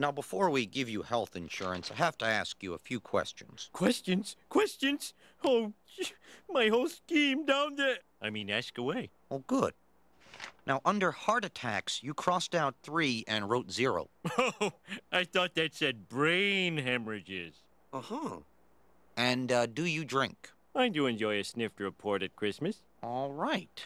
Now, before we give you health insurance, I have to ask you a few questions. Questions? Questions? Oh, my whole scheme down there. I mean, ask away. Oh, good. Now, under heart attacks, you crossed out three and wrote zero. Oh, I thought that said brain hemorrhages. Uh huh. And uh, do you drink? I do enjoy a snifter of port at Christmas. All right.